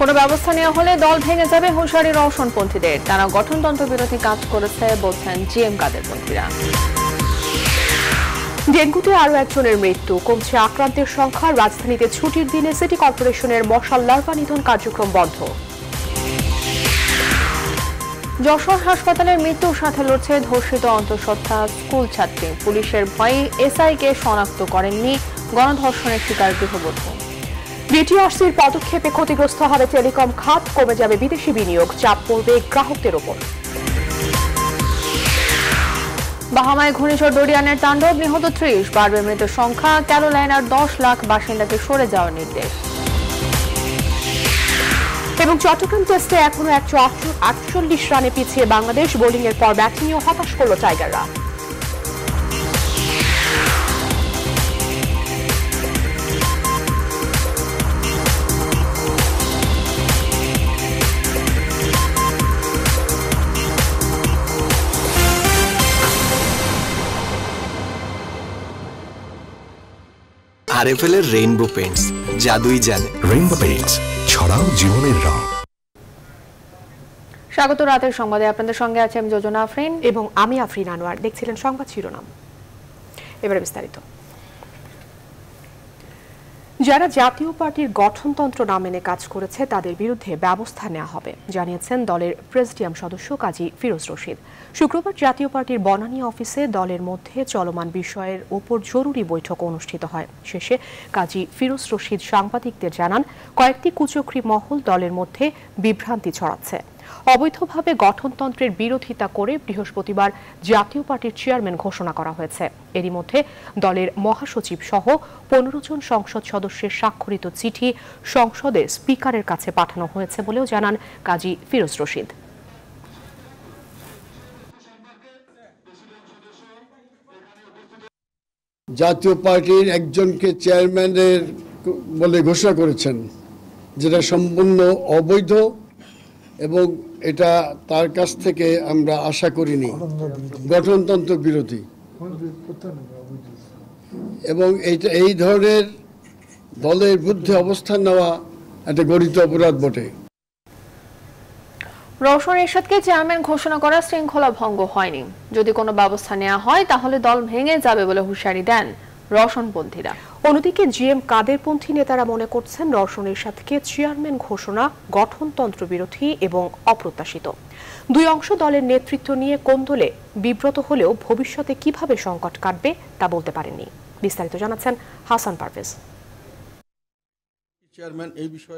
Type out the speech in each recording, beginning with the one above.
কোনো ব্যবস্থা নেওয়া হলে দল ভেঙে যাবে হুঁশিয়ারি রওশনপন্থীদের। তারা গঠনতন্ত্র বিরোধী কাজ করেছে বলছেন জিএম কাদের পন্থীরা ডেঙ্গুতে আরও একজনের মৃত্যু, কমছে আক্রান্তের সংখ্যা, রাজধানীতে ছুটির দিনে সিটি কর্পোরেশনের মশাল লার্ভা নিধন কার্যক্রম বন্ধ। যশোর হাসপাতালের মৃত্যুর সাথে লড়ছে ধর্ষিত অন্তঃসত্ত্বা স্কুল ছাত্রী। পুলিশের ভয়ে এসআইকে শনাক্ত করেননি গণধর্ষণের শিকার গৃহবধূ। বিটিআরসির পদক্ষেপে ক্ষতিগ্রস্ত হবে টেলিকম খাত, কমে যাবে বিদেশি বিনিয়োগ, চাপ পড়বে গ্রাহকদের ওপর। বাহামায় ঘূর্ণিঝড় ডোরিয়ানের তাণ্ডব, নিহত ত্রিশ, বাড়বে মৃতের সংখ্যা, ক্যারোলাইনার দশ লাখ বাসিন্দাকে সরে যাওয়ার নির্দেশ। এবং চট্টগ্রাম টেস্টে এখনও একশো আটচল্লিশ রানে পিছিয়ে বাংলাদেশ, বোলিংয়ের পর ব্যাটিংয়েও হতাশ করল টাইগাররা। আরএফএল ফেলে রেইনবো পেন্টস জাদুই জানে। রেইনবো পেইন্টস ছড়াও জীবনের রং। স্বাগত রাতের সংবাদে। আপনাদের সঙ্গে আছে আমি যোজনা আফরিন এবং আমি আফরিন আনোয়ার। দেখছিলেন সংবাদ শিরোনাম। এবারে বিস্তারিত। যারা জাতীয় পার্টির গঠনতন্ত্র না মেনে কাজ করেছে, তাদের বিরুদ্ধে ব্যবস্থা নেওয়া হবে, জানিয়েছেন দলের প্রেসিডিয়াম সদস্য কাজী ফিরোজ রশিদ। শুক্রবার জাতীয় পার্টির বনানী অফিসে দলের মধ্যে চলমান বিষয়ের ওপর জরুরি বৈঠক অনুষ্ঠিত হয়। শেষে কাজী ফিরোজ রশিদ সাংবাদিকদের জানান, কয়েকটি কুচক্রী মহল দলের মধ্যে বিভ্রান্তি ছড়াচ্ছে। অবৈধভাবে গঠনতন্ত্রের বিরোধিতা করে বৃহস্পতিবার জাতীয় পার্টির চেয়ারম্যান ঘোষণা করা হয়েছে। এরই মধ্যে দলের মহাসচিব সহ পনেরো জন সংসদ সদস্যের স্বাক্ষরিত চিঠি সংসদে স্পিকারের কাছে পাঠানো হয়েছে বলেও জানান কাজী ফিরোজ রশিদ। জাতীয় পার্টির একজনকে চেয়ারম্যানের বলে ঘোষণা করেছেন, যেটা সম্পূর্ণ অবৈধ এবং এটা তার কাছ থেকে আমরা আশা করিনি। গঠনতন্ত্র বিরোধী। এবং এইটা, এই ধরনের দলের বিরুদ্ধে অবস্থান নেওয়া একটা গরিত অপরাধ বটে। রওশন এরশাদকে চেয়ারম্যান ঘোষণা করা শৃঙ্খলা ভঙ্গ হয়নি। যদি কোনো ব্যবস্থা নেওয়া হয়, তাহলে দল ভেঙে যাবে বলে হুঁশিয়ারি দেন রওশনপন্থীরা অন্যদিকে জিএম কাদেরপন্থী নেতারা মনে করছেন রওশন এরশাদকে চেয়ারম্যান ঘোষণা গঠনতন্ত্র বিরোধী এবং অপ্রত্যাশিত। দুই অংশ দলের নেতৃত্ব নিয়ে কোন্দলে বিব্রত হলেও ভবিষ্যতে কীভাবে সংকট কাটবে তা বলতে পারেননি। বিস্তারিত জানাচ্ছেন হাসান পারভেজ।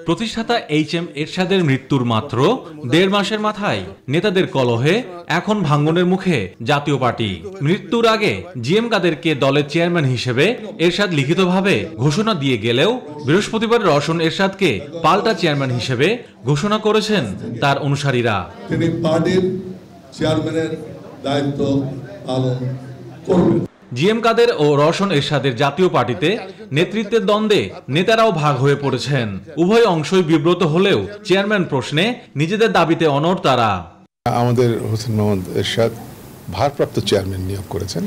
প্রতিষ্ঠাতা এইচ এম এরশাদের মৃত্যুর মাত্র দেড় মাসের মাথায়। নেতাদের কলহে এখন ভাঙ্গনের মুখে জাতীয় পার্টি। মৃত্যুর আগে জিএম কাদেরকে দলের চেয়ারম্যান হিসেবে এরশাদ লিখিতভাবে ঘোষণা দিয়ে গেলেও বৃহস্পতিবার রওশন এরশাদকে পাল্টা চেয়ারম্যান হিসেবে ঘোষণা করেছেন তার অনুসারীরা। তিনি পার্টির চেয়ারম্যানের দায়িত্ব পালন করবেন। জিএম কাদের ও রওশন এরশাদের জাতীয় পার্টিতে নেতৃত্বের দ্বন্দ্বে নেতারাও ভাগ হয়ে পড়েছেন। উভয় অংশই বিব্রত হলেও চেয়ারম্যান প্রশ্নে নিজেদের দাবিতে অনড় তারা। আমাদের হোসেন মোহাম্মদ এরশাদ ভারপ্রাপ্ত চেয়ারম্যান নিয়োগ করেছেন,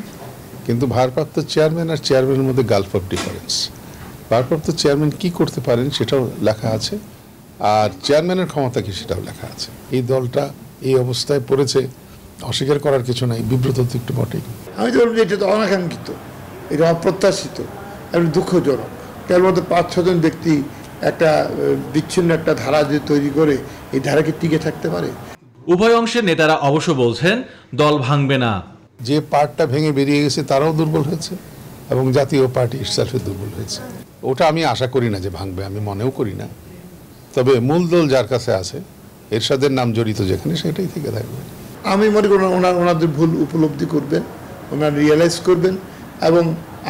কিন্তু ভারপ্রাপ্ত চেয়ারম্যান আর চেয়ারম্যানের মধ্যে গালফ অফ ডিফারেন্স ভারপ্রাপ্ত চেয়ারম্যান কি করতে পারেন সেটাও লেখা আছে, আর চেয়ারম্যানের ক্ষমতা কি সেটাও লেখা আছে। এই দলটা এই অবস্থায় পড়েছে অস্বীকার করার কিছু নাই বিব্রত তো একটু বটেই। আমি তো বলব এটা তো অনাকাঙ্ক্ষিত এটা অপ্রত্যাশিত এবং দুঃখজনক। তার মধ্যে পাঁচ ছজন ব্যক্তি একটা বিচ্ছিন্ন একটা ধারা যে তৈরি করে এই ধারাকে টিকে থাকতে পারে? উভয় অংশের নেতারা অবশ্য বলছেন দল ভাঙবে না। যে পার্টটা ভেঙে বেরিয়ে গেছে তারাও দুর্বল হয়েছে এবং জাতীয় পার্টি ইটসেলফে দুর্বল হয়েছে। ওটা আমি আশা করি না যে ভাঙবে আমি মনেও করি না। তবে মূল দল যার কাছে আছে এরশাদের নাম জড়িত যেখানে সেটাই থেকে থাকবে। আমি মনে করি ওনার ওনাদের ভুল উপলব্ধি করবেন ওনারা রিয়েলাইজ করবেন এবং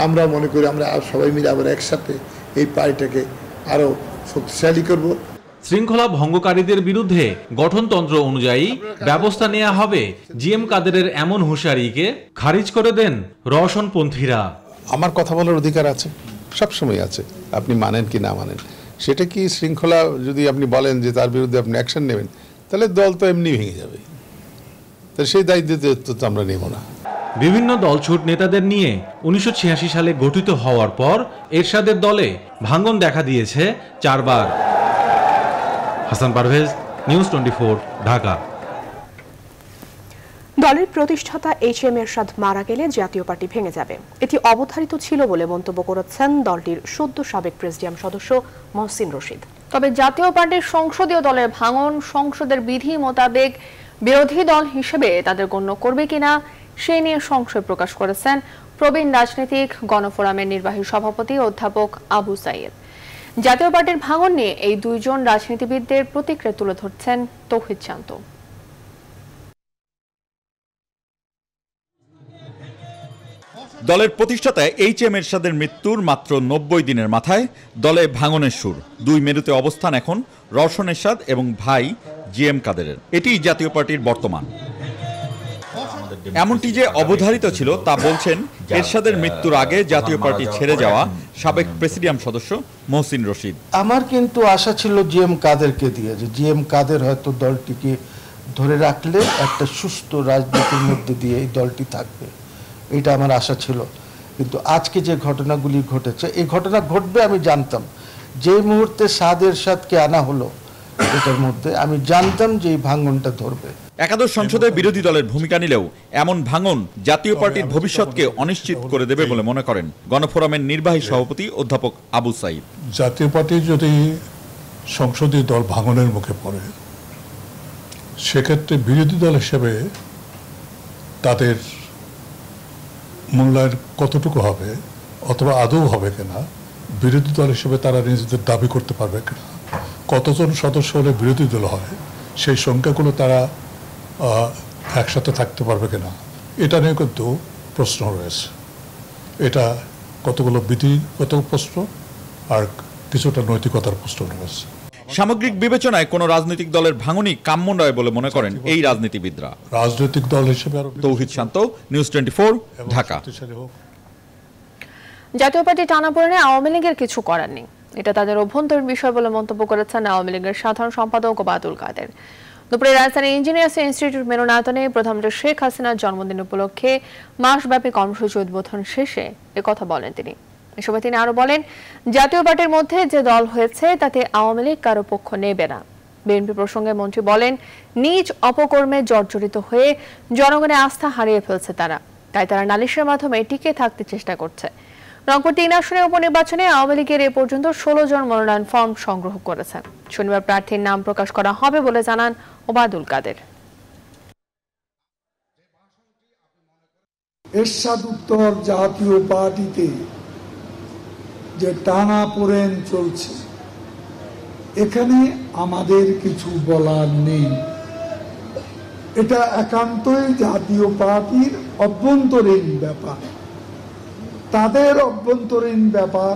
আমরা মনে করি আমরা আর সবাই মিলে আবার একসাথে এই পার্টিটাকে আরও শক্তিশালী করব। শৃঙ্খলা ভঙ্গকারীদের বিরুদ্ধে গঠনতন্ত্র অনুযায়ী ব্যবস্থা নেওয়া হবে। জিএম কাদেরের এমন হুঁশিয়ারিকে খারিজ করে দেন রওশনপন্থীরা। আমার কথা বলার অধিকার আছে সবসময় আছে আপনি মানেন কি না মানেন। সেটা কি শৃঙ্খলা যদি আপনি বলেন যে তার বিরুদ্ধে আপনি অ্যাকশন নেবেন তাহলে দল তো এমনি ভেঙে যাবে। তো সেই দায়িত্ব তো আমরা নেব না। বিভিন্ন দলছুট নেতাদের নিয়ে উনিশশো সালে গঠিত হওয়ার পর এরশাদের দলে ভাঙ্গন দেখা দিয়েছে চারবার। Hasan Parvez news twenty Dhaka. দলের প্রতিষ্ঠাতা এইচ এম এরশাদ মারা গেলে জাতীয় পার্টি ভেঙে যাবে। এটি অবধারিত ছিল বলে মন্তব্য করেছেন দলটির সদ্য সাবেক প্রেসিডিয়াম সদস্য মহসিন রশিদ। তবে জাতীয় পার্টির সংসদীয় দলের ভাঙন সংসদের বিধি মোতাবেক বিরোধী দল হিসেবে তাদের গণ্য করবে কিনা, সে নিয়ে সংশয় প্রকাশ করেছেন প্রবীণ রাজনৈতিক, গণফোরামের নির্বাহী সভাপতি অধ্যাপক আবু সাইদ জাতীয় পার্টির ভাঙন নিয়ে এই দুইজন রাজনীতিবিদদের প্রতিক্রিয়া তুলে ধরছেন তৌহিদ শান্ত। দলের প্রতিষ্ঠাতায় এইচ এম এরশাদের মৃত্যুর মাত্র নব্বই দিনের মাথায় দলে ভাঙনের সুর। দুই মেরুতে অবস্থান এখন রওশন এরশাদ এবং ভাই জি এম কাদেরের। এটি জাতীয় পার্টির বর্তমান। এমনটি যে অবধারিত ছিল তা বলছেন এরশাদের মৃত্যুর আগে জাতীয় পার্টি ছেড়ে যাওয়া সাবেক প্রেসিডিয়াম সদস্য মহসিন রশিদ। আমার কিন্তু আশা ছিল জি এম কাদেরকে দিয়ে, যে জি এম কাদের হয়তো দলটিকে ধরে রাখলে একটা সুস্থ রাজনীতির মধ্যে দিয়ে এই দলটি থাকবে। এটা আমার আশা ছিল। কিন্তু আজকে যে ঘটনাগুলি ঘটেছে, এই ঘটনা ঘটবে আমি জানতাম। যে মুহূর্তে সাদ এরশাদকে আনা হলো এটার মধ্যে আমি জানতাম যে এই ভাঙনটা ধরবে। একাদশ সংসদে বিরোধী দলের ভূমিকা নিলেও এমন ভাঙন জাতীয় পার্টির ভবিষ্যৎকে অনিশ্চিত করে দেবে বলে মনে করেন গণফোরামের নির্বাহী সভাপতি অধ্যাপক আবু সাইদ। জাতীয় পার্টি যদি সংসদীয় দল ভাঙনের মুখে পড়ে সেক্ষেত্রে বিরোধী দল হিসেবে তাদের মূল্যায়ন কতটুকু হবে অথবা আদৌ হবে কিনা বিরোধী দল হিসেবে তারা নিজেদের দাবি করতে পারবে কিনা? কতজন সদস্য হলে বিরোধী দল হয় সেই সংখ্যাগুলো তারা আহ, একসাথে থাকতে পারবে কিনা এটা নিয়ে কিন্তু প্রশ্ন রয়েছে। এটা কতগুলো বিধিগত প্রশ্ন আর কিছুটা নৈতিকতার প্রশ্ন রয়েছে। সামগ্রিক বিবেচনায় কোনো রাজনৈতিক দলের ভাঙনই কাম্য নয় বলে মনে করেন এই রাজনীতিবিদরা। রাজনৈতিক দল হিসেবে আরও তৌহিদ শান্ত নিউজ টোয়েন্টি ঢাকা। শক্তিশালী হোক। জাতীয় পার্টি টানাপোড়েনে আওয়ামী লীগের কিছু করার নেই। এটা তাদের অভ্যন্তরীণ বিষয় বলে মন্তব্য করেছেন আওয়ামী লীগের সাধারণ সম্পাদক ওবায়দুল কাদের। দুপুরে রাজধানী ইঞ্জিনিয়ার্স ইনস্টিটিউট মিলনায়তনে প্রধানমন্ত্রী শেখ হাসিনার জন্মদিন উপলক্ষে মাসব্যাপী কর্মসূচি উদ্বোধন শেষে একথা বলেন তিনি। এ সময় তিনি আরও বলেন, জাতীয় পার্টির মধ্যে যে দল হয়েছে তাতে আওয়ামী লীগ কারও পক্ষ নেবে না। বিএনপি প্রসঙ্গে মন্ত্রী বলেন, নিজ অপকর্মে জর্জরিত হয়ে জনগণের আস্থা হারিয়ে ফেলছে তারা। তাই তারা নালিশের মাধ্যমে টিকে থাকতে চেষ্টা করছে। রংপুর তিন আসনের উপনির্বাচনে আওয়ামী লীগের এ পর্যন্ত ষোলো জন মনোনয়ন ফর্ম সংগ্রহ করেছেন। শনিবার প্রার্থীর নাম প্রকাশ করা হবে বলে জানান ওবায়দুল কাদের। এরশাদ উত্তর জাতীয় পার্টিতে যে টানা পোড়েন চলছে, এখানে আমাদের কিছু বলার নেই। এটা একান্তই জাতীয় পার্টির অভ্যন্তরীণ ব্যাপার। তাদের অভ্যন্তরীণ ব্যাপার,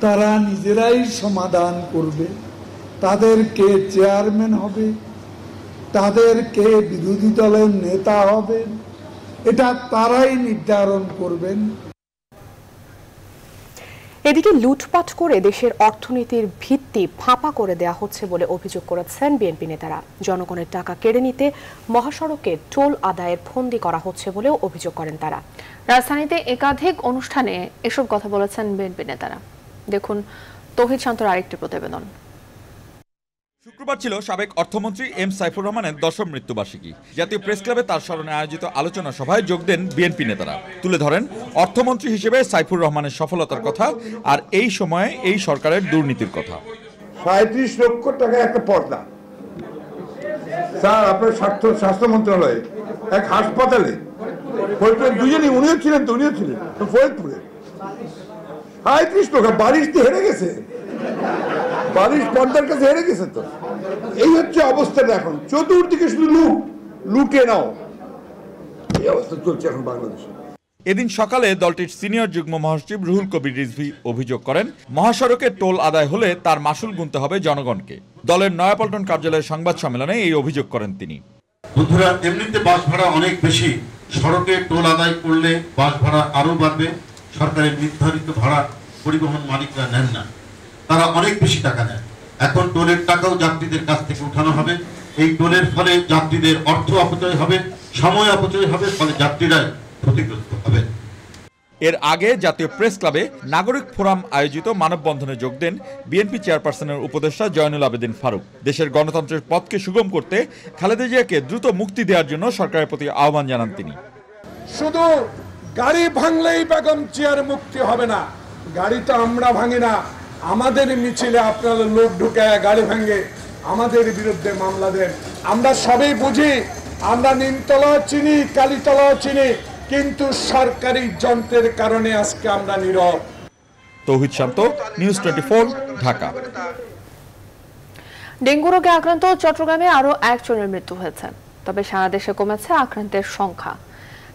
তারা নিজেরাই সমাধান করবে। তাদের কে চেয়ারম্যান হবে, তাদের কে বিরোধী দলের নেতা হবে, এটা তারাই নির্ধারণ করবেন। এদিকে লুটপাট করে দেশের অর্থনীতির ভিত্তি ফাঁপা করে দেয়া হচ্ছে বলে অভিযোগ করেছেন বিএনপি নেতারা। জনগণের টাকা কেড়ে নিতে মহাসড়কে টোল আদায়ের ফন্দি করা হচ্ছে বলেও অভিযোগ করেন তারা। রাজধানীতে একাধিক অনুষ্ঠানে এসব কথা বলেছেন বিএনপি নেতারা। দেখুন, তহিদ শান্তর আরেকটি প্রতিবেদন। শুক্রবার ছিল সাবেক অর্থমন্ত্রী এম সাইফুর রহমানের দশম মৃত্যুবার্ষিকী। জাতীয় প্রেস ক্লাবে তার স্মরণে আয়োজিত আলোচনা সভায় যোগ দেন বিএনপি নেতারা। তুলে ধরেন, অর্থমন্ত্রী হিসেবে সাইফুর রহমানের সফলতার কথা আর এই সময়ে এই সরকারের দুর্নীতির কথা। সাঁত্রিশ লক্ষ টাকা একটা পর্দা। স্যার, আপনার স্বাস্থ্য স্বাস্থ্য মন্ত্রণালয়ে, এক হাসপাতালে। দুজনই, উনিও ছিলেন তো, উনিও ছিলেন। ফরিদপুরে। সাঁত্রিশ টাকা বারিশ দিয়ে হেরে গেছে। বারিশ পর্দার কাছে হেরে গেছে তো। এই হচ্ছে অবস্থাটা এখন। চতুর্দিকে শুধু লুট লুটে নাও। এই অবস্থা চলছে এখন বাংলাদেশে। এদিন সকালে দলটির সিনিয়র যুগ্ম মহাসচিব রুহুল কবির রিজভি অভিযোগ করেন মহাসড়কে টোল আদায় হলে তার মাসুল গুনতে হবে জনগণকে। দলের নয়াপল্টন কার্যালয়ের সংবাদ সম্মেলনে এই অভিযোগ করেন তিনি। বন্ধুরা এমনিতে বাস ভাড়া অনেক বেশি। সড়কে টোল আদায় করলে বাস ভাড়া আরও বাড়বে। সরকারের নির্ধারিত ভাড়া পরিবহন মালিকরা নেন না। তারা অনেক বেশি টাকা নেন এখন টোলের টাকাও যাত্রীদের কাছ থেকে উঠানো হবে। এই টোলের ফলে যাত্রীদের অর্থ অপচয় হবে সময় অপচয় হবে ফলে যাত্রীরা ক্ষতিগ্রস্ত হবে। এর আগে জাতীয় প্রেস ক্লাবে নাগরিক ফোরাম আয়োজিত মানববন্ধনে যোগ দেন বিএনপি চেয়ারপারসনের উপদেষ্টা জয়নুল আবেদিন ফারুক। দেশের গণতন্ত্রের পথকে সুগম করতে খালেদা জিয়াকে দ্রুত মুক্তি দেওয়ার জন্য সরকারের প্রতি আহ্বান জানান তিনি। শুধু গাড়ি ভাঙলেই বেগম চেয়ার মুক্তি হবে না গাড়ি তো আমরা ভাঙি না। আমাদের মিছিলে আপনারা লোক ঢুকায় গাড়ি ভাঙে আমাদের বিরুদ্ধে মামলা দেন। আমরা সবই বুঝি আমরা নিমতলাও চিনি কালীতলাও চিনি কিন্তু সরকারি যন্ত্রের কারণে আজকে আমরা নীরব। Tauhid Shanto news twenty Dhaka. Dengue রোগে আক্রান্ত চট্টগ্রামে আরও একজনের মৃত্যু হয়েছে তবে সারা দেশে কমেছে আক্রান্তের সংখ্যা।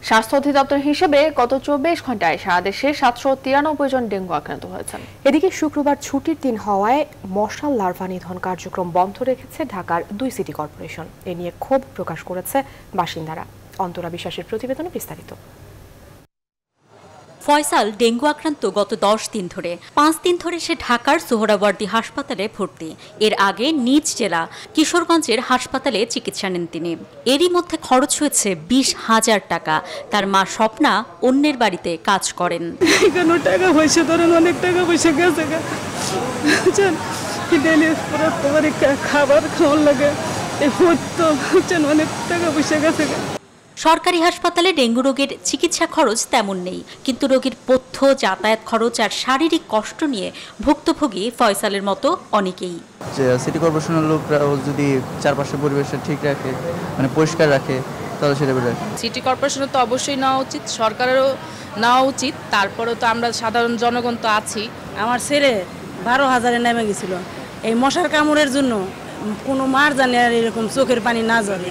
স্বাস্থ্য অধিদপ্তর হিসেবে গত চব্বিশ ঘন্টায় সারা দেশে সাতশো তিরানব্বই জন ডেঙ্গু আক্রান্ত হয়েছেন। এদিকে শুক্রবার ছুটির দিন হওয়ায় মশাল লার্ভা নিধন কার্যক্রম বন্ধ রেখেছে ঢাকার দুই সিটি কর্পোরেশন। এ নিয়ে ক্ষোভ প্রকাশ করেছে বাসিন্দারা। অন্তরা বিশ্বাসের প্রতিবেদনে বিস্তারিত। ফয়সাল ডেঙ্গু আক্রান্ত গত দশ দিন ধরে। পাঁচ দিন ধরে সে ঢাকার সোহরাওয়ার্দী হাসপাতালে ভর্তি। এর আগে নিজ জেলা কিশোরগঞ্জের হাসপাতালে চিকিৎসা নেন তিনি। এরই মধ্যে খরচ হয়েছে বিশ হাজার টাকা। তার মা স্বপ্না অন্যের বাড়িতে কাজ করেন। এখানে টাকা পয়সা, ধরেন অনেক টাকা পয়সা গেছে খাবার খাওয়ার লাগে। অনেক টাকা পয়সা গেছে। সরকারি হাসপাতালে ডেঙ্গু রোগের চিকিৎসা খরচ তেমন নেই। কিন্তু রোগীর পথ্য যাতায়াত খরচ আর শারীরিক কষ্ট নিয়ে ভুক্তভোগী ফয়সালের মতো অনেকেই। সিটি কর্পোরেশনের লোকরাও যদি চারপাশের পরিবেশটা ঠিক রাখে মানে পরিষ্কার রাখে তাহলে সেটা বেটার। সিটি কর্পোরেশনের তো অবশ্যই নেওয়া উচিত সরকারেরও নেওয়া উচিত তারপরেও তো আমরা সাধারণ জনগণ তো আছি। আমার ছেলে বারো হাজারে নেমে গেছিল। এই মশার কামড়ের জন্য কোনো মার জানে আর এরকম চোখের পানি না জ্বলে।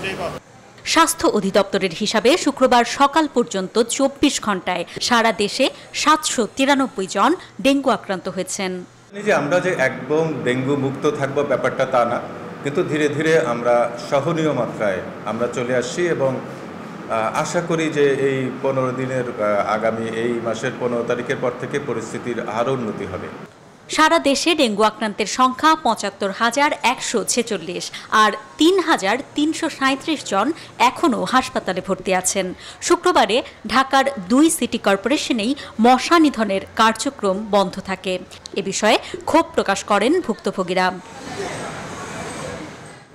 স্বাস্থ্য অধিদপ্তরের হিসাবে শুক্রবার সকাল পর্যন্ত চব্বিশ ঘন্টায় সারা দেশে সাতশো তিরানব্বই জন ডেঙ্গু আক্রান্ত হয়েছেন। যে আমরা যে একদম ডেঙ্গু মুক্ত থাকব ব্যাপারটা তা না, কিন্তু ধীরে ধীরে আমরা সহনীয় মাত্রায় আমরা চলে আসছি এবং আশা করি যে এই পনেরো দিনের আগামী এই মাসের পনেরো তারিখের পর থেকে পরিস্থিতির আরও উন্নতি হবে। সারা দেশে ডেঙ্গু আক্রান্তের সংখ্যা পঁচাত্তর হাজার একশো ছেচল্লিশ আর তিন হাজার তিনশো সাঁত্রিশ জন এখনও হাসপাতালে ভর্তি আছেন। শুক্রবারে ঢাকার দুই সিটি কর্পোরেশনেই মশা নিধনের কার্যক্রম বন্ধ থাকে। এ বিষয়ে ক্ষোভ প্রকাশ করেন ভুক্তভোগীরা।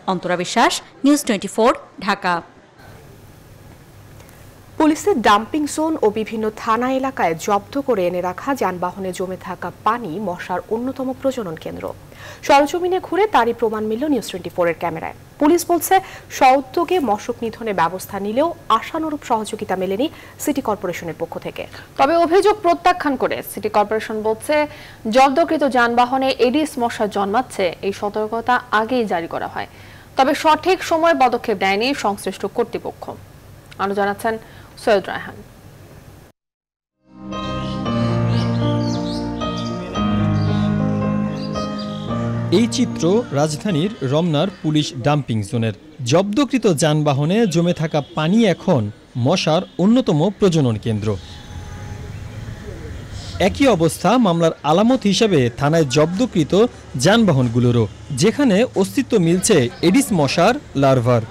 অন্তরা বিশ্বাস, নিউজ টোয়েন্টি ঢাকা। পুলিশের ডাম্পিং জোন ও বিভিন্ন থানা এলাকায় জব্দ করে এনে রাখা যানবাহনে জমে থাকা পানি মশার অন্যতম প্রজনন কেন্দ্র। সরজমিনে ঘুরে তারই প্রমাণ মিলল নিউজ টোয়েন্টি এর ক্যামেরায়। পুলিশ বলছে সউদ্যোগে মশক নিধনে ব্যবস্থা নিলেও আশানুরূপ সহযোগিতা মেলেনি সিটি কর্পোরেশনের পক্ষ থেকে। তবে অভিযোগ প্রত্যাখ্যান করে সিটি কর্পোরেশন বলছে, জব্দকৃত যানবাহনে এডিস মশা জন্মাচ্ছে, এই সতর্কতা আগেই জারি করা হয়। তবে সঠিক সময় পদক্ষেপ নেয়নি সংশ্লিষ্ট কর্তৃপক্ষ। আরও জানাচ্ছেন সৈয়দ রায়হান এই চিত্র রাজধানীর রমনার পুলিশ ডাম্পিং জোনের। জব্দকৃত যানবাহনে জমে থাকা পানি এখন মশার অন্যতম প্রজনন কেন্দ্র। একই অবস্থা মামলার আলামত হিসেবে থানায় জব্দকৃত যানবাহনগুলোরও, যেখানে অস্তিত্ব মিলছে এডিস মশার লার্ভার।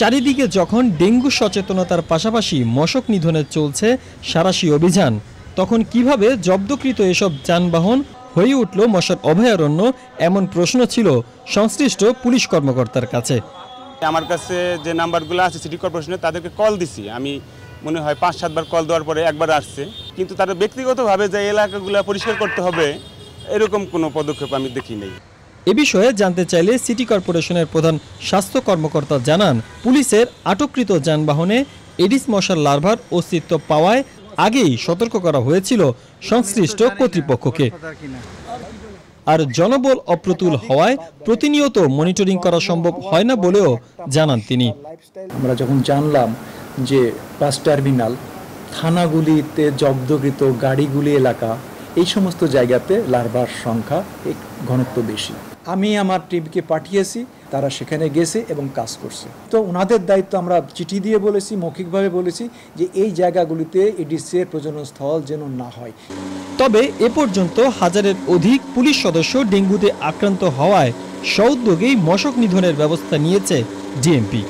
চারিদিকে যখন ডেঙ্গু সচেতনতার পাশাপাশি মশক নিধনে চলছে সারাশি অভিযান, তখন কীভাবে জব্দকৃত এসব যানবাহন হয়ে উঠল মশার অভয়ারণ্য এমন প্রশ্ন ছিল সংশ্লিষ্ট পুলিশ কর্মকর্তার কাছে। আমার কাছে যে নাম্বারগুলো আছে সিটি কর্পোরেশনে, তাদেরকে কল দিছি। আমি মনে হয় পাঁচ সাতবার কল দেওয়ার পরে একবার আসছে। কিন্তু তারা ব্যক্তিগতভাবে যে এলাকাগুলো পরিষ্কার করতে হবে, এরকম কোনো পদক্ষেপ আমি দেখি নেই। এ বিষয়ে জানতে চাইলে সিটি কর্পোরেশনের প্রধান স্বাস্থ্য কর্মকর্তা জানান, পুলিশের আটককৃত যানবাহনে এডিস মশার লার্ভার অস্তিত্ব পাওয়ায় আগেই সতর্ক করা হয়েছিল সংশ্লিষ্ট কর্তৃপক্ষকে। আর জনবল অপ্রতুল হওয়ায় প্রতিনিয়ত মনিটরিং করা সম্ভব হয় না বলেও জানান তিনি। আমরা যখন জানলাম যে বাস টার্মিনাল, থানাগুলিতে জব্দকৃত গাড়িগুলি এলাকা, এই সমস্ত জায়গাতে লার্ভার সংখ্যা ঘনত্ব বেশি। আমি আমার টিমকে পাঠিয়েছি, তারা সেখানে গেছে এবং কাজ করছে। তো ওনাদের দায়িত্ব আমরা চিঠি দিয়ে বলেছি, মৌখিকভাবে বলেছি যে এই জায়গাগুলিতে এডিসির প্রজনন স্থল যেন না হয়। তবে এ পর্যন্ত হাজারের অধিক পুলিশ সদস্য ডেঙ্গুতে আক্রান্ত হওয়ায় সউদ্যোগেই মশক নিধনের ব্যবস্থা নিয়েছে ডিএমপি।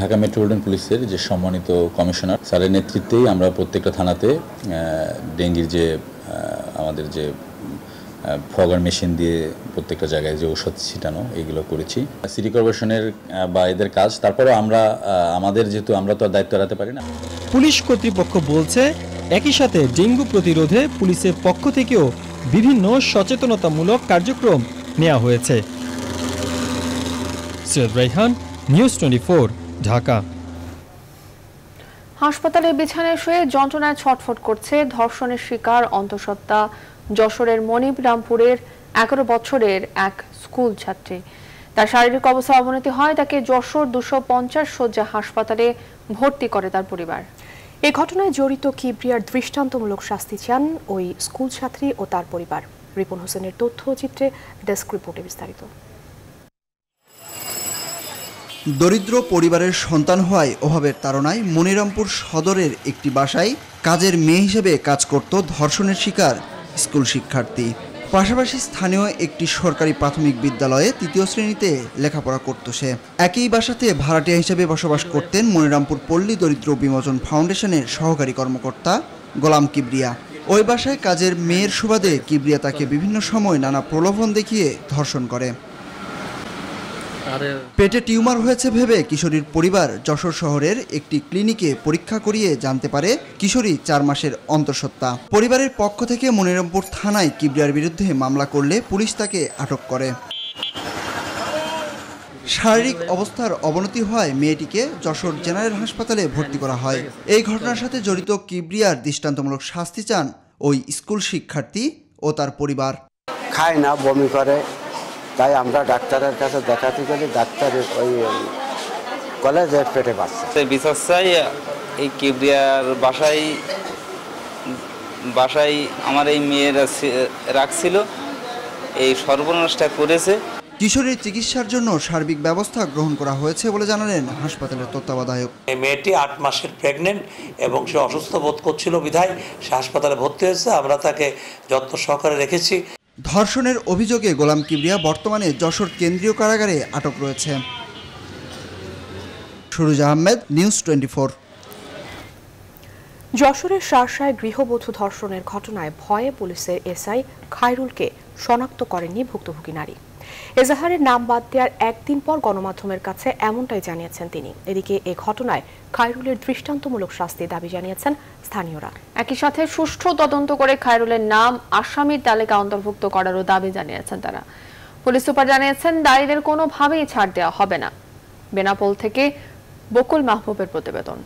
ঢাকা মেট্রোপলিটন পুলিশের যে সম্মানিত কমিশনার, স্যারের নেতৃত্বেই আমরা প্রত্যেকটা থানাতে ডেঙ্গির যে আমাদের যে ফগার মেশিন দিয়ে প্রত্যেকটা জায়গায় যে ওষুধ ছিটানো এগুলো করেছি। সিটি কর্পোরেশনের বা এদের কাজ। তারপরেও আমরা আমাদের যেহেতু আমরা তো আর দায়িত্ব এড়াতে পারি না। পুলিশ কর্তৃপক্ষ বলছে একই সাথে ডেঙ্গু প্রতিরোধে পুলিশের পক্ষ থেকেও বিভিন্ন সচেতনতামূলক কার্যক্রম নেওয়া হয়েছে। Syed Raihan news twenty Dhaka. হাসপাতালে বিছানায় শুয়ে যন্ত্রণায় ছটফট করছে ধর্ষণের শিকার অন্তঃসত্ত্বা যশোরের মনিব রামপুরের এগারো বছরের এক স্কুল ছাত্রী। তার শারীরিক অবস্থা অবনতি হয় তাকে যশোর দুশো পঞ্চাশ শয্যা হাসপাতালে ভর্তি করে তার পরিবার। এ ঘটনায় জড়িত কিবরিয়ার দৃষ্টান্তমূলক শাস্তি চান ওই স্কুল ছাত্রী ও তার পরিবার। রিপন হোসেনের তথ্যচিত্রে ডেস্ক রিপোর্টে বিস্তারিত। দরিদ্র পরিবারের সন্তান হওয়ায় অভাবের তাড়নায় মনিরামপুর সদরের একটি বাসায় কাজের মেয়ে হিসেবে কাজ করত ধর্ষণের শিকার স্কুল শিক্ষার্থী। পাশাপাশি স্থানীয় একটি সরকারি প্রাথমিক বিদ্যালয়ে তৃতীয় শ্রেণীতে লেখাপড়া করত সে। একই বাসাতে ভাড়াটিয়া হিসেবে বসবাস করতেন মনিরামপুর পল্লী দরিদ্র বিমোচন ফাউন্ডেশনের সহকারী কর্মকর্তা গোলাম কিবরিয়া। ওই বাসায় কাজের মেয়ের সুবাদে কিবরিয়া তাকে বিভিন্ন সময় নানা প্রলোভন দেখিয়ে ধর্ষণ করে। পেটে টিউমার হয়েছে ভেবে কিশোরীর পরিবার যশোর শহরের একটি ক্লিনিকে পরীক্ষা করিয়ে জানতে পারে কিশোরী চার মাসের অন্তঃসত্ত্বা। পরিবারের পক্ষ থেকে মনিরামপুর থানায় কিবরিয়ার বিরুদ্ধে মামলা করলে পুলিশ তাকে আটক করে। শারীরিক অবস্থার অবনতি হওয়ায় মেয়েটিকে যশোর জেনারেল হাসপাতালে ভর্তি করা হয়। এই ঘটনার সাথে জড়িত কিবরিয়ার দৃষ্টান্তমূলক শাস্তি চান ওই স্কুল শিক্ষার্থী ও তার পরিবার। খায় না বমি করে তাই আমরা ডাক্তারের কাছে দেখাতে গেলে ডাক্তারের ওই কলেজের পেটে বাচ্চা। বিচার চাই এই কিবরিয়ার বাসায় বাসায় আমার এই মেয়েরা রাখছিল এই সর্বনাশটা করেছে। কিশোরীর চিকিৎসার জন্য সার্বিক ব্যবস্থা গ্রহণ করা হয়েছে বলে জানালেন হাসপাতালের তত্ত্বাবধায়ক। এই মেয়েটি আট মাসের প্রেগনেন্ট এবং সে অসুস্থ বোধ করছিল বিধায় সে হাসপাতালে ভর্তি হয়েছে। আমরা তাকে যত্ন সহকারে রেখেছি। ধর্ষণের অভিযোগে গোলাম কিবরিয়া বর্তমানে যশোর কেন্দ্রীয় কারাগারে আটক রয়েছে। সুরুজ আহমেদ, নিউজ টোয়েন্টি যশোরের শার্শায় গৃহবধূ ধর্ষণের ঘটনায় ভয়ে পুলিশের এসআই খায়রুলকে শনাক্ত করেননি ভুক্তভোগী নারী। এজাহারের নাম বাদ দেওয়ার একদিন পর গণমাধ্যমের কাছে এমনটাই জানিয়েছেন তিনি। এদিকে এ ঘটনায় খায়রুলের দৃষ্টান্তমূলক শাস্তি দাবি জানিয়েছেন স্থানীয়রা। একই সাথে সুষ্ঠু তদন্ত করে খায়রুলের নাম আসামির তালিকা অন্তর্ভুক্ত করারও দাবি জানিয়েছেন তারা। পুলিশ সুপার জানিয়েছেন, দায়ীদের কোনোভাবেই ছাড় দেওয়া হবে না। বেনাপোল থেকে বকুল মাহবুবের প্রতিবেদন।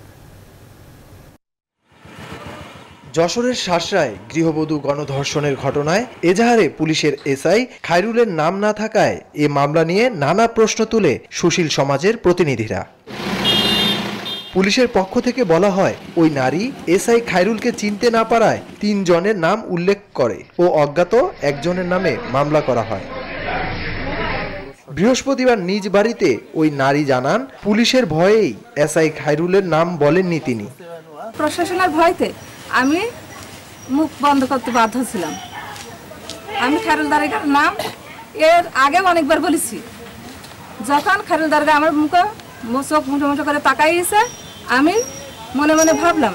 যশোরের শাসরায় গৃহবধূ গণধর্ষণের ঘটনায় এজাহারে পুলিশের এসআই খায়রুলের নাম না থাকায় এ মামলা নিয়ে নানা প্রশ্ন তুলে সুশীল সমাজের প্রতিনিধিরা। পুলিশের পক্ষ থেকে বলা হয়, ওই নারী এসআই খায়রুলকে চিনতে না পারায় তিনজনের নাম উল্লেখ করে ও অজ্ঞাত একজনের নামে মামলা করা হয়। বৃহস্পতিবার নিজ বাড়িতে ওই নারী জানান, পুলিশের ভয়েই এসআই খায়রুলের নাম বলেননি তিনি। প্রশাসনের ভয়তে আমি মুখ বন্ধ করতে বাধ্য ছিলাম। আমি খারুল দারিকার নাম এর আগে অনেকবার বলেছি। যখন খারুল দারগা আমার মুখে চোখ মুঠো মুঠো করে তাকাইছে আমি মনে মনে ভাবলাম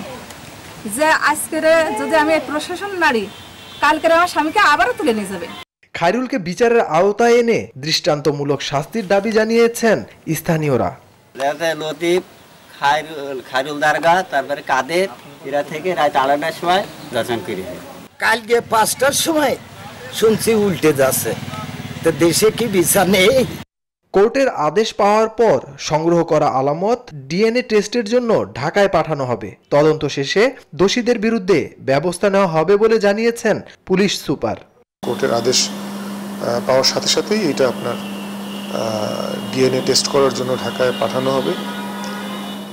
যে আজকের যদি আমি প্রশাসন নারী কালকের আমার স্বামীকে আবারও তুলে নিয়ে যাবে। খাইরুলকে বিচারের আওতায় এনে দৃষ্টান্তমূলক শাস্তির দাবি জানিয়েছেন স্থানীয়রা। লতিফ খায়রুল খায়রুল দারগা তারপরে কাদের এরা থেকে রাত আড়াইটার সময় দর্শন করে। কালকে পাঁচটার সময় শুনছি উল্টে যাচ্ছে। তো দেশে কি বিচার নেই? কোর্টের আদেশ পাওয়ার পর সংগ্রহ করা আলামত ডিএনএ টেস্টের জন্য ঢাকায় পাঠানো হবে। তদন্ত শেষে দোষীদের বিরুদ্ধে ব্যবস্থা নেওয়া হবে বলে জানিয়েছেন পুলিশ সুপার। কোর্টের আদেশ আহ, পাওয়ার সাথে সাথেই এটা আপনার ডিএনএ টেস্ট করার জন্য ঢাকায় পাঠানো হবে।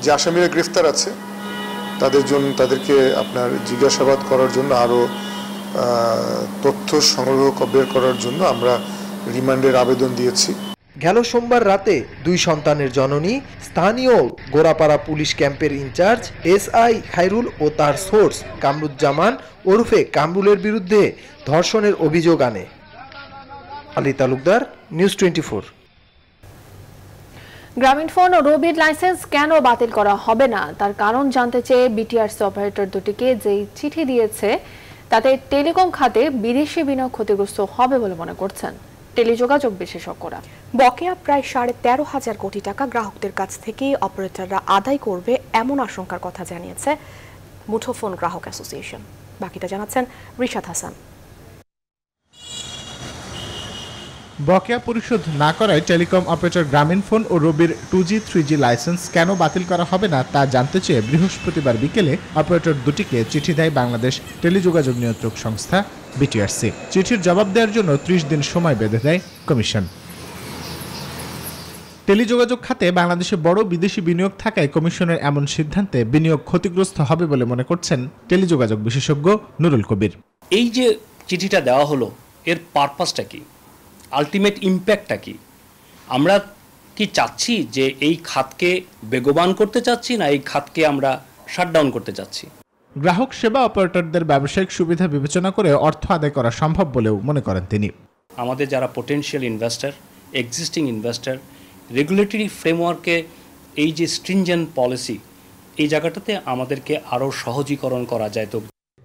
যে আসামিরা গ্রেফতার আছে, তাদের জন্য, তাদেরকে আপনার জিজ্ঞাসাবাদ করার জন্য আরও তথ্য সংগ্রহ বের করার জন্য আমরা রিমান্ডের আবেদন দিয়েছি। গেল সোমবার রাতে দুই সন্তানের জননী, স্থানীয় গোরাপাড়া পুলিশ ক্যাম্পের ইনচার্জ এস আই খাইরুল ও তার সোর্স কামরুজ্জামান ওরফে কামরুলের বিরুদ্ধে ধর্ষণের অভিযোগ আনে। Ali Talukdar, news twenty Grameenphone ও রবির লাইসেন্স কেন বাতিল করা হবে না? তার কারণ জানতে চেয়ে বিটিআরসি অপারেটর দুটিকে যেই চিঠি দিয়েছে, তাতে টেলিকম খাতে বিদেশি বিনিয়োগ ক্ষতিগ্রস্ত হবে বলে মনে করছেন টেলিযোগাযোগ বিশেষজ্ঞরা। বকেয়া প্রায় সাড়ে তেরো হাজার কোটি টাকা গ্রাহকদের কাছ থেকে অপারেটররা আদায় করবে এমন আশঙ্কার কথা জানিয়েছে মুঠোফোন গ্রাহক অ্যাসোসিয়েশন। বাকিটা জানাচ্ছেন রিশাদ হাসান। বকেয়া পরিশোধ না করায় টেলিকম অপারেটর গ্রামীণ ফোন ও রবির two G, three G licence কেন বাতিল করা হবে না তা জানতে চেয়ে বৃহস্পতিবার বিকেলে অপারেটর দুটিকে চিঠি দেয় বাংলাদেশ টেলিযোগাযোগ নিয়ন্ত্রক সংস্থা বিটিআরসি। চিঠির জবাব দেওয়ার জন্য ত্রিশ দিন সময় বেঁধে দেয় কমিশন। টেলিযোগাযোগ খাতে বাংলাদেশে বড় বিদেশি বিনিয়োগ থাকায় কমিশনের এমন সিদ্ধান্তে বিনিয়োগ ক্ষতিগ্রস্ত হবে বলে মনে করছেন টেলিযোগাযোগ বিশেষজ্ঞ নুরুল কবির। এই যে চিঠিটা দেওয়া হলো, এর পারপাসটা কি? আলটিমেট ইম্প্যাক্টটা কি? আমরা কি চাচ্ছি যে এই খাতকে বেগবান করতে চাচ্ছি না এই খাতকে আমরা শাটডাউন করতে চাচ্ছি? গ্রাহক সেবা অপারেটরদের ব্যবসায়িক সুবিধা বিবেচনা করে অর্থ আদায় করা সম্ভব বলেও মনে করেন তিনি। আমাদের যারা potential investor existing investor regulatory ফ্রেমওয়ার্কে এই যে স্ট্রিনজেন্ট পলিসি এই জায়গাটাতে আমাদেরকে আরও সহজীকরণ করা যায়। তো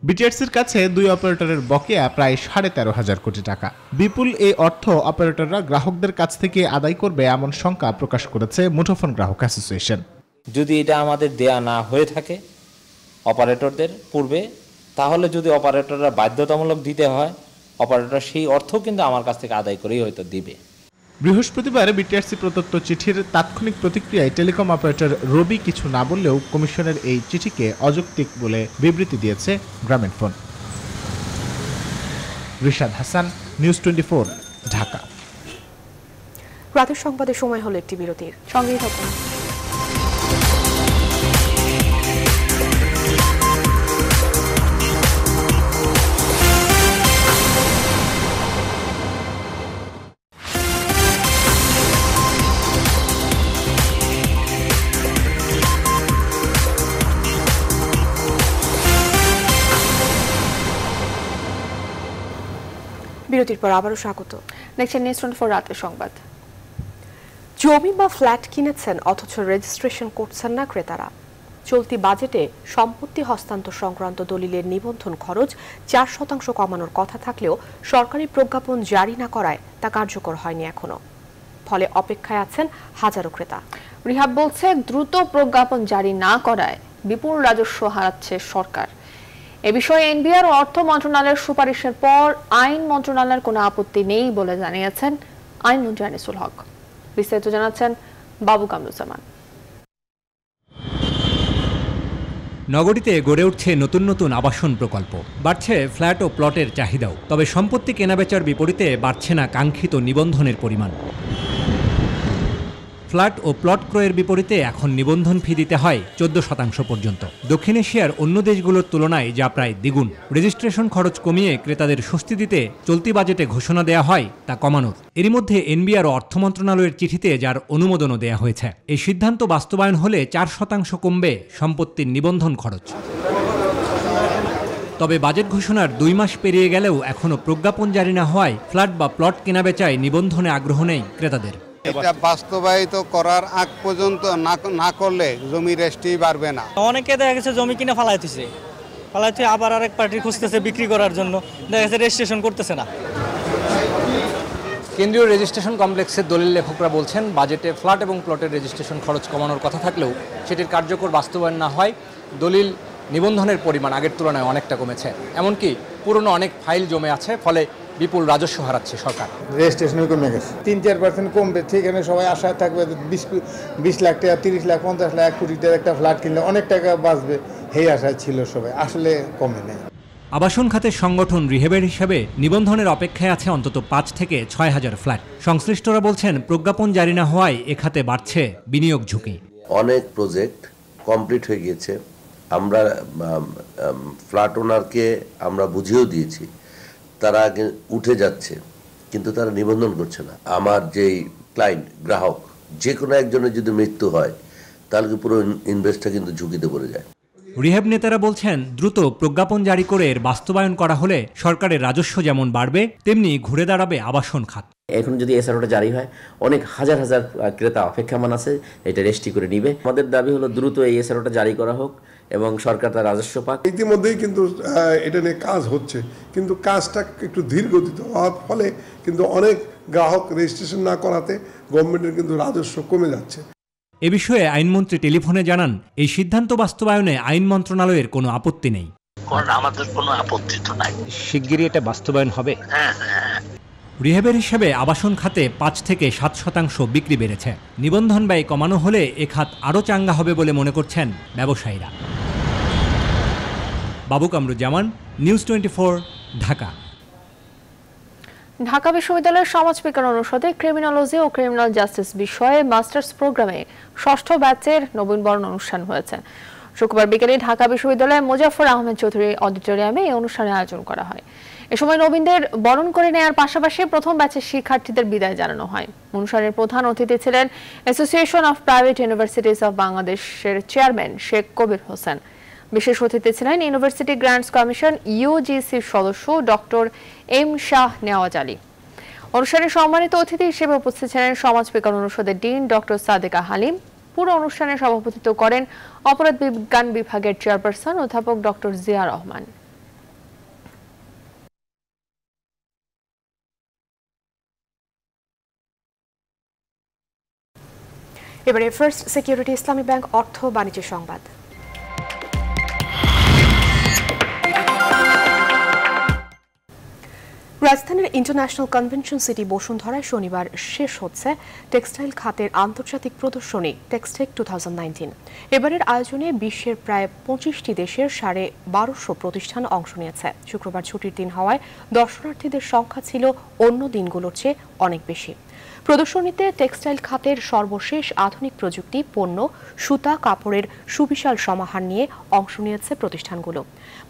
বিটিআরসির কাছে দুই অপারেটরের বকেয়া প্রায় সাড়ে তেরো হাজার কোটি টাকা। বিপুল এই অর্থ অপারেটররা গ্রাহকদের কাছ থেকে আদায় করবে এমন শঙ্কা প্রকাশ করেছে মুঠোফোন গ্রাহক অ্যাসোসিয়েশন। যদি এটা আমাদের দেয়া না হয়ে থাকে অপারেটরদের পূর্বে, তাহলে যদি অপারেটররা বাধ্যতামূলক দিতে হয়, অপারেটর সেই অর্থ কিন্তু আমার কাছ থেকে আদায় করেই হয়তো দিবে। বৃহস্পতিবার বিটিআরসি প্রদত্ত চিঠির তাৎক্ষণিক প্রতিক্রিয়ায় টেলিকম অপারেটর রবি কিছু না বললেও কমিশনের এই চিঠিকে অযৌক্তিক বলে বিবৃতি দিয়েছে Grameenphone. Rishad Hasan, news twenty four, Dhaka. সংবাদের সময় হলো একটি বিরতির। সঙ্গেই থাকুন। বিরতির পর আবারও স্বাগত। দেখছেন নিউজ ফোর রাতের সংবাদ। জমি বা ফ্ল্যাট কিনেছেন অথচ রেজিস্ট্রেশন করছেন না ক্রেতারা। চলতি বাজেটে সম্পত্তি হস্তান্তর সংক্রান্ত দলিলের নিবন্ধন খরচ চার শতাংশ কমানোর কথা থাকলেও সরকারি প্রজ্ঞাপন জারি না করায় তা কার্যকর হয়নি এখনও। ফলে অপেক্ষায় আছেন হাজারো ক্রেতা। রিহাব বলছে দ্রুত প্রজ্ঞাপন জারি না করায় বিপুল রাজস্ব হারাচ্ছে সরকার। এ বিষয়ে এনবিআর ও অর্থ মন্ত্রণালয়ের সুপারিশের পর আইন মন্ত্রণালয়ের কোনো আপত্তি নেই বলে জানিয়েছেন আইনমন্ত্রী আনিসুল হক। বিস্তারিত জানাচ্ছেন বাবু কামরুজ্জামান। নগরীতে গড়ে উঠছে নতুন নতুন আবাসন প্রকল্প। বাড়ছে ফ্ল্যাট ও প্লটের চাহিদাও, তবে সম্পত্তি কেনাবেচার বিপরীতে বাড়ছে না কাঙ্ক্ষিত নিবন্ধনের পরিমাণ। ফ্ল্যাট ও প্লট ক্রয়ের বিপরীতে এখন নিবন্ধন ফি দিতে হয় চোদ্দ শতাংশ পর্যন্ত। দক্ষিণ এশিয়ার অন্য দেশগুলোর তুলনায় যা প্রায় দ্বিগুণ। রেজিস্ট্রেশন খরচ কমিয়ে ক্রেতাদের স্বস্তি দিতে চলতি বাজেটে ঘোষণা দেয়া হয় তা কমানোর। এরই মধ্যে এনবিআর ও অর্থ মন্ত্রণালয়ের চিঠিতে যার অনুমোদনও দেয়া হয়েছে। এই সিদ্ধান্ত বাস্তবায়ন হলে চার শতাংশ কমবে সম্পত্তির নিবন্ধন খরচ। তবে বাজেট ঘোষণার দুই মাস পেরিয়ে গেলেও এখনও প্রজ্ঞাপন জারি না হওয়ায় ফ্ল্যাট বা প্লট কেনাবেচায় নিবন্ধনে আগ্রহ নেই ক্রেতাদের। এটা বাস্তবায়িত করার আগ পর্যন্ত না না করলে জমি রেস্টই বাড়বে না। অনেকে দেখা গেছে জমি কিনে ফালাইতেছে। ফালাইতে আবার আরেক পার্টি খুঁজতেছে বিক্রি করার জন্য। দেখা গেছে রেজিস্ট্রেশন করতেছে না। কেন্দ্রীয় রেজিস্ট্রেশন কমপ্লেক্সের দলিল লেখকরা বলছেন বাজেটে ফ্ল্যাট এবং প্লটের রেজিস্ট্রেশন খরচ কমানোর কথা থাকলেও সেটির কার্যকর বাস্তবায়ন না হয়। দলিল নিবন্ধনের পরিমাণ আগের তুলনায় অনেকটা কমেছে। এমনকি পুরনো অনেক ফাইল জমে আছে ফলে বিপুল রাজস্ব হারাচ্ছে সরকার। রেজিস্ট্রেশন কমে গেছে। তিন চার পার্সেন্ট কমবে সেখানে সবাই আশায় থাকবে বিশ বিশ লাখ টাকা তিরিশ লাখ পঞ্চাশ লাখ এক কোটি টাকা একটা ফ্ল্যাট কিনলে অনেক টাকা বাঁচবে সেই আশায় ছিল সবাই আসলে কমে নেই। আবাসন খাতের সংগঠন রিহেবের হিসাবে নিবন্ধনের অপেক্ষায় আছে অন্তত পাঁচ থেকে ছয় হাজার ফ্ল্যাট। সংশ্লিষ্টরা বলছেন প্রজ্ঞাপন জারি না হওয়ায় এ খাতে বাড়ছে বিনিয়োগ ঝুঁকি। অনেক প্রজেক্ট কমপ্লিট হয়ে গিয়েছে। আমরা ফ্ল্যাট ওনারকে আমরা বুঝিয়েও দিয়েছি তারা আগে উঠে যাচ্ছে কিন্তু তারা নিবন্ধন করছে না। আমার যেই ক্লায়েন্ট গ্রাহক যে কোনো একজনের যদি মৃত্যু হয় তাহলে পুরো ইনভেস্টটা কিন্তু ঝুঁকিতে পড়ে যায়। রিহ্যাব নেতারা বলছেন দ্রুত প্রজ্ঞাপন জারি করে এর বাস্তবায়ন করা হলে সরকারের রাজস্ব যেমন বাড়বে তেমনি ঘুরে দাঁড়াবে আবাসন খাত। এখন যদি এসআরওটা জারি হয় অনেক হাজার হাজার ক্রেতা অপেক্ষামান আছে এটা রেজিস্ট্রি করে নিবে। আমাদের দাবি হলো দ্রুত এই এসআরওটা জারি করা হোক এবং সরকার তার রাজস্ব পাক। ইতিমধ্যেই কিন্তু আহ, এটা নিয়ে কাজ হচ্ছে। কিন্তু কাজটা একটু ধীর গতিতে হওয়ার ফলে কিন্তু অনেক গ্রাহক রেজিস্ট্রেশন না করাতে গভর্নমেন্টের কিন্তু রাজস্ব কমে যাচ্ছে। এ বিষয়ে আইনমন্ত্রী টেলিফোনে জানান এই সিদ্ধান্ত বাস্তবায়নে আইন মন্ত্রণালয়ের কোনো আপত্তি নেই। আমাদের কোনো আপত্তি তো নাই। শিগগিরই এটা বাস্তবায়ন হবে। হ্যাঁ হ্যাঁ। রিহেবের হিসেবে আবাসন খাতে পাঁচ থেকে সাত শতাংশ বিক্রি বেড়েছে। নিবন্ধন ব্যয় কমানো হলে এ খাত আরও চাঙ্গা হবে বলে মনে করছেন ব্যবসায়ীরা। Babu Kamruzzaman, news twenty Dhaka. Dhaka বিশ্ববিদ্যালয়ের সমাজ বিজ্ঞান অনুষদে ক্রিমিনোলজি ও ক্রিমিনাল জাস্টিস বিষয়ে মাস্টার্স প্রোগ্রামে ষষ্ঠ ব্যাচের নবীনবরণ অনুষ্ঠান হয়েছে। শুক্রবার বিকেলে ঢাকা বিশ্ববিদ্যালয়ের মুজাফর আহমেদ চৌধুরী অডিটোরিয়ামে এই অনুষ্ঠানের আয়োজন করা হয়। এ সময় নবীনদের বরণ করে নেয়ার পাশাপাশি প্রথম ব্যাচের শিক্ষার্থীদের বিদায় জানানো হয়। অনুষ্ঠানের প্রধান অতিথি ছিলেন association of private universities of বাংলাদেশের চেয়ারম্যান শেখ কবির হোসেন। বিশেষ অতিথি ছিলেন ইউনিভার্সিটি গ্র্যান্টস কমিশন ইউজিসির সদস্য ডক্টর এম শাহ নেওয়াজ আলী। অনুষ্ঠানে সম্মানিত অতিথি হিসেবে উপস্থিত ছিলেন সমাজ বিজ্ঞান অনুষদের ডিন ডক্টর সাদেকা হালিম পুরো অনুষ্ঠানে সভাপতিত্ব করেন অপরাধ বিজ্ঞান বিভাগের চেয়ারপারসন অধ্যাপক ডক্টর জিয়া রহমান। এবারে ফার্স্ট সিকিউরিটি ইসলামী ব্যাংক অর্থ বাণিজ্য সংবাদ। রাজধানীর ইন্টারন্যাশনাল কনভেনশন সিটি বসুন্ধরায় শনিবার শেষ হচ্ছে টেক্সটাইল খাতের আন্তর্জাতিক প্রদর্শনী, টেক্সটেক টু এবারের আয়োজনে বিশ্বের প্রায় পঁচিশটি দেশের সাড়ে বারোশো প্রতিষ্ঠান অংশ নিয়েছে। শুক্রবার ছুটির দিন হওয়ায় দর্শনার্থীদের সংখ্যা ছিল অন্য দিনগুলোর চেয়ে অনেক বেশি। প্রদর্শনীতে টেক্সটাইল খাতের সর্বশেষ আধুনিক প্রযুক্তি, পণ্য, সুতা, কাপড়ের সুবিশাল সমাহার নিয়ে অংশ নিয়েছে প্রতিষ্ঠানগুলো।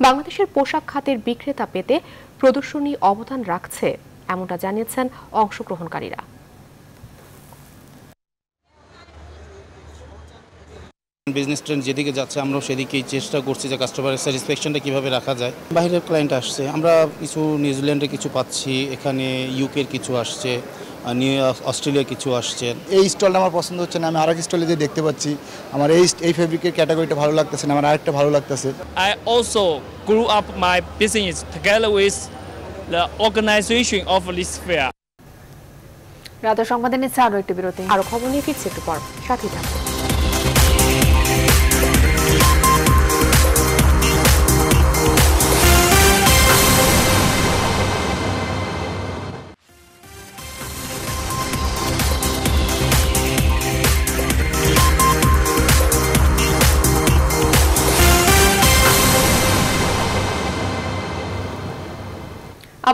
বাংলাদেশের পোশাক খাতের বিক্রেতা পেতে প্রদর্শনী অবদান রাখছে, এমনটা জানিয়েছেন অংশগ্রহণকারীরা। বিজনেস ট্রেন্ড যেদিকে যাচ্ছে, আমরাও সেদিকেই চেষ্টা করছি যে কাস্টমারের স্যাটিসফ্যাকশনটা কীভাবে রাখা যায়। বাইরের ক্লায়েন্ট আসছে, আমরা কিছু নিউজিল্যান্ডে কিছু পাচ্ছি, এখানে ইউকের কিছু আসছে। নিউ অস্ট্রেলিয়া কিছু আসছে। এই স্টলটা আমার পছন্দ হচ্ছে না আমি আরেক স্টলে যে দেখতে পাচ্ছি। আমার এই এই ফেব্রিকের ক্যাটাগরিটা ভালো লাগতেছে না আমার আরেকটা ভালো লাগতেছে। I also grow up my business together with the organisation of this fair রাতের সংবাদে নিচ্ছে আরও একটি বিরতি। আরও খবর নিয়ে ফিরছে একটু পর। সাথে থাকুন।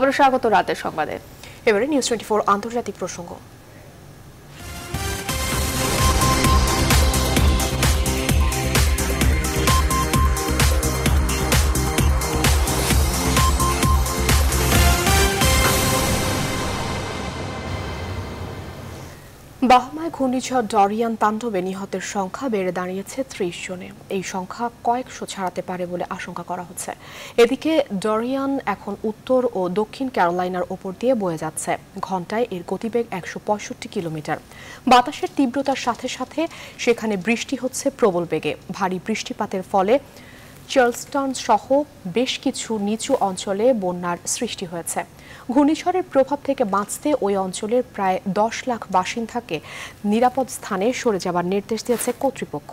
আবারও স্বাগত রাতের সংবাদে। এবারে নিউজ টোয়েন্টি আন্তর্জাতিক প্রসঙ্গ। বাহমায় ঘূর্ণিঝড় ডরিয়ান তাণ্ডবে নিহতের সংখ্যা বেড়ে দাঁড়িয়েছে ত্রিশ জনে। এই সংখ্যা কয়েকশো ছাড়াতে পারে বলে আশঙ্কা করা হচ্ছে। এদিকে ডরিয়ান এখন উত্তর ও দক্ষিণ ক্যারোলাইনার ওপর দিয়ে বয়ে যাচ্ছে। ঘন্টায় এর গতিবেগ একশো পঁয়ষট্টি কিলোমিটার। বাতাসের তীব্রতার সাথে সাথে সেখানে বৃষ্টি হচ্ছে প্রবল বেগে। ভারী বৃষ্টিপাতের ফলে চার্লস্টন সহ বেশ কিছু নিচু অঞ্চলে বন্যার সৃষ্টি হয়েছে। ঘূর্ণিঝড়ের প্রভাব থেকে বাঁচতে ওই অঞ্চলের প্রায় দশ লাখ বাসিন্দাকে নিরাপদ স্থানে সরে যাবার নির্দেশ দিয়েছে কর্তৃপক্ষ।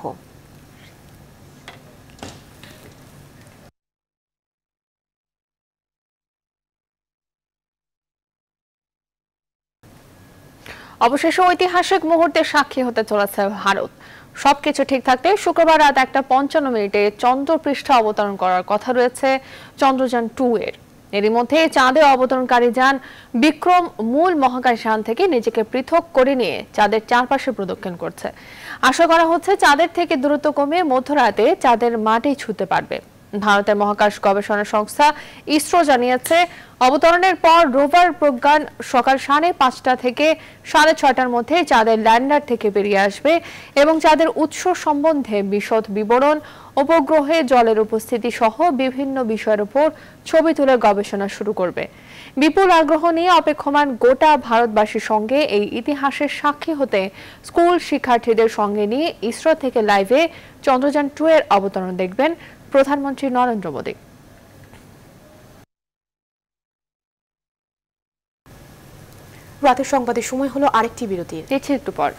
অবশেষে ঐতিহাসিক মুহূর্তে সাক্ষী হতে চলেছে ভারত। সবকিছু ঠিক থাকতে শুক্রবার রাত একটা পঞ্চান্ন মিনিটে চন্দ্র পৃষ্ঠে অবতরণ করার কথা রয়েছে চন্দ্রযান টু এর। এরই মধ্যে চাঁদে অবতরণকারী যান বিক্রম মূল মহাকাশ যান থেকে নিজেকে পৃথক করে নিয়ে চাঁদের চারপাশে প্রদক্ষিণ করছে। আশা করা হচ্ছে চাঁদের থেকে দূরত্ব কমে মধ্যরাতে চাঁদের মাটি ছুঁতে পারবে। ভারতের মহাকাশ গবেষণা সংস্থা ইসরো জানিয়েছে, অবতরণের পর রোভার প্রজ্ঞান সকাল সাড়ে পাঁচটা থেকে সাড়ে ছয়টার মধ্যে চাঁদের ল্যান্ডার থেকে বেরিয়ে আসবে এবং চাঁদের উৎস সম্বন্ধে বিশদ বিবরণ, উপগ্রহে জলের উপস্থিতি সহ বিভিন্ন বিষয়ের উপর ছবি তুলে গবেষণা শুরু করবে। বিপুল আগ্রহ নিয়ে অপেক্ষমান গোটা ভারতবাসীর সঙ্গে এই ইতিহাসের সাক্ষী হতে স্কুল শিক্ষার্থীদের সঙ্গে নিয়ে ইসরো থেকে লাইভে চন্দ্রযান টু এর অবতরণ দেখবেন প্রধানমন্ত্রী নরেন্দ্র মোদী। রাতের সংবাদের সময় হলো আরেকটি বিরতি একটু পর।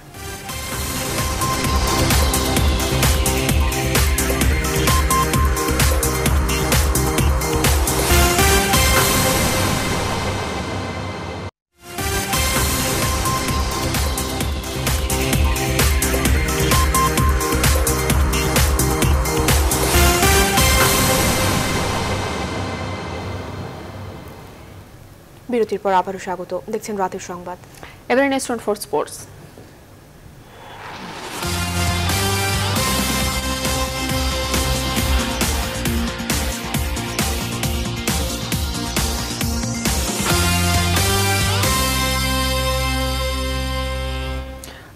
বিরতির পর আবারও স্বাগত। দেখছেন রাতের সংবাদ। এবারে নেস্টন ফর স্পোর্টস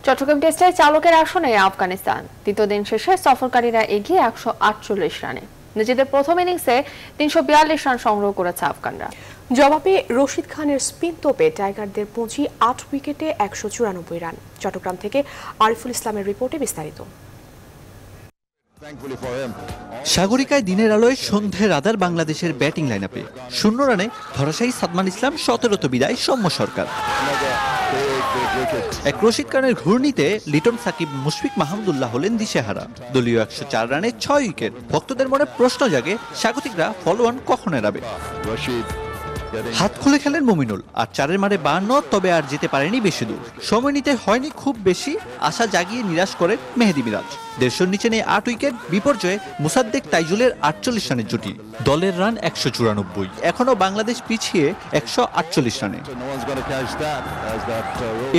চট্টগ্রাম টেস্টে চালকের আসনে আফগানিস্তান। তৃতীয় দিন শেষে সফরকারীরা এগিয়ে একশো আটচল্লিশ রানে। নিজেদের প্রথম ইনিংসে তিনশো বিয়াল্লিশ রান সংগ্রহ করেছে আফগানরা। জবাবে রশিদ খানের স্পিন তোপে টাইগারদের পুঁজি আট উইকেটে একশো চুরানব্বই রান। চট্টগ্রাম থেকে আরিফুল ইসলামের রিপোর্টে বিস্তারিত। সাগরিকায় দিনের আলোয় সন্ধে রাদার বাংলাদেশের ব্যাটিং লাইন আপে শূন্য রানে ধরাশায়ী সাদমান ইসলাম সতেরোত বিদায় সৌম্য সরকার। এক রশিদ খানের ঘূর্ণিতে লিটন সাকিব মুশফিক মাহমুদুল্লাহ হলেন দিশেহারা। দলীয় একশো চার রানে ছয় উইকেট। ভক্তদের মনে প্রশ্ন জাগে স্বাগতিকরা ফলোয়ান কখন এড়াবে? হাত খুলে খেলেন মুমিনুল, আর চারের মারে বান্ন তবে আর যেতে পারেনি বেশি দূর। সময় নিতে হয়নি খুব বেশি, আশা জাগিয়ে নিরাশ করেন মেহেদি মিরাজ। দেড়শোর নিচে নেই আট উইকেট, বিপর্যয়ে মুসাদ্দেক তাইজুলের আটচল্লিশ রানের জুটি। দলের রান একশো চুরানব্বই। এখনও বাংলাদেশ পিছিয়ে একশো আটচল্লিশ রানে।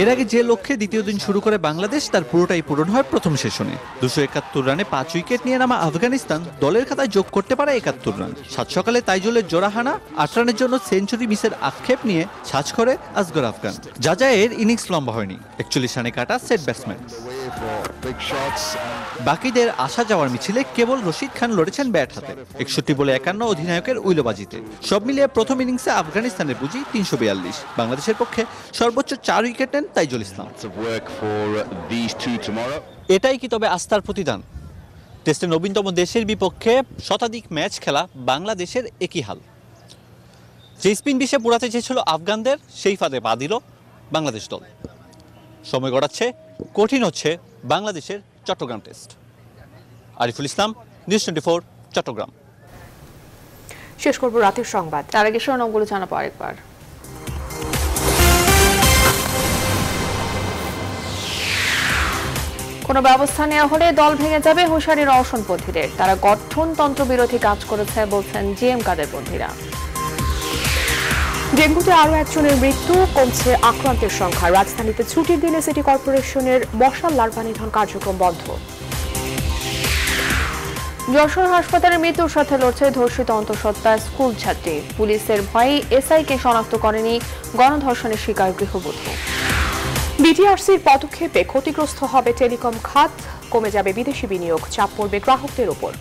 এর আগে যে লক্ষ্যে দ্বিতীয় দিন শুরু করে বাংলাদেশ, তার পুরোটাই পূরণ হয় প্রথম সেশনে। দুশো একাত্তর রানে পাঁচ উইকেট নিয়ে নামা আফগানিস্তান দলের খাতায় যোগ করতে পারে একাত্তর রান। সাত সকালে তাইজুলের জোড়াহানা, আট রানের জন্য সেঞ্চুরি মিসের আক্ষেপ নিয়ে ছাজ করে আসগর আফগান। যা যা এর ইনিংস লম্বা হয়নি। একচল্লিশ রানে কাটা সেট ব্যাটসম্যান। বাকিদের আসা যাওয়ার মিছিলে কেবল রশিদ খান লড়েছেন ব্যাট হাতে। একষট্টি বলে একান্ন অধিনায়কের উইলোবাজিতে। সব মিলিয়ে প্রথম ইনিংসে আফগানিস্তানের পুঁজি তিনশো বিয়াল্লিশ। বাংলাদেশের পক্ষে সর্বোচ্চ চার উইকেট নেন তাইজুল ইসলাম। এটাই কি তবে আস্থার প্রতিদান? টেস্টে নবীনতম দেশের বিপক্ষে শতাধিক ম্যাচ খেলা বাংলাদেশের একই হাল। যে স্পিন বিষে পুরাতে চেয়েছিল আফগানদের সেই ফাঁদে পা দিল বাংলাদেশ দল। সময় গড়াচ্ছে কঠিন হচ্ছে বাংলাদেশের Chattogram test. Ariful Islam, news twenty four, Chattogram. শেষ করব রাতের সংবাদ। তার আগে শিরোনামগুলো জানাব আরেকবার। কোনো ব্যবস্থা নেওয়া হলে দল ভেঙে যাবে হুঁশিয়ারি রওশনপন্থীদের তারা গঠনতন্ত্র বিরোধী কাজ করেছে, বলছেন জিএম কাদেরপন্থীরা ডেঙ্গুতে আরও একজনের মৃত্যু, কমছে আক্রান্তের সংখ্যা। রাজধানীতে ছুটির দিনে সিটি কর্পোরেশনের মশাল লার্ভা নিধন কার্যক্রম বন্ধ। যশোর হাসপাতালে মৃত্যুর সাথে লড়ছে ধর্ষিত অন্তঃসত্ত্বা স্কুল ছাত্রী। পুলিশের ভয়ে এসআইকে শনাক্ত করেনি গণধর্ষণের শিকার গৃহবধূ। বিটিআরসির পদক্ষেপে ক্ষতিগ্রস্ত হবে টেলিকম খাত, কমে যাবে বিদেশি বিনিয়োগ, চাপ পড়বে গ্রাহকদের ওপর।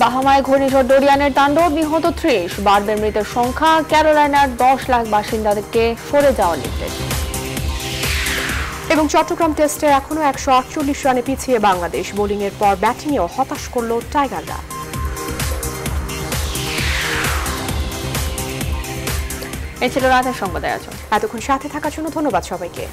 বাহামায় ঘূর্ণিঝড় ডোরিয়ানের তাণ্ডব, নিহত ত্রিশ। বাড়বে মৃতের সংখ্যা। ক্যারোলাইনার দশ লাখ বাসিন্দাদেরকে সরে যাওয়ার নির্দেশ। এবং চট্টগ্রাম টেস্টে এখনও একশো আটচল্লিশ রানে পিছিয়ে বাংলাদেশ। বোলিংয়ের পর ব্যাটিংয়েও হতাশ করল টাইগাররা। এই ছিল রাতের সংবাদ আয়োজন। এতক্ষণ সাথে থাকার জন্য ধন্যবাদ সবাইকে।